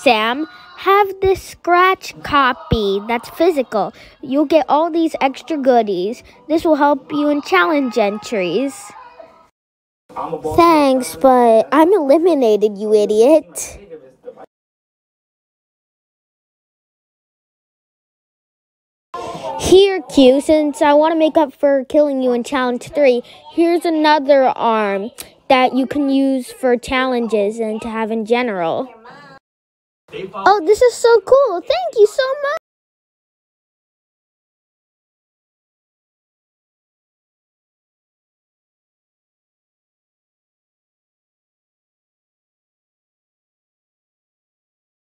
Sam. Have this scratch copy that's physical. You'll get all these extra goodies. This will help you in challenge entries. Thanks, but I'm eliminated, you idiot. Here, Q, since I want to make up for killing you in challenge 3, here's another arm that you can use for challenges and to have in general. Oh, this is so cool. Thank you so much.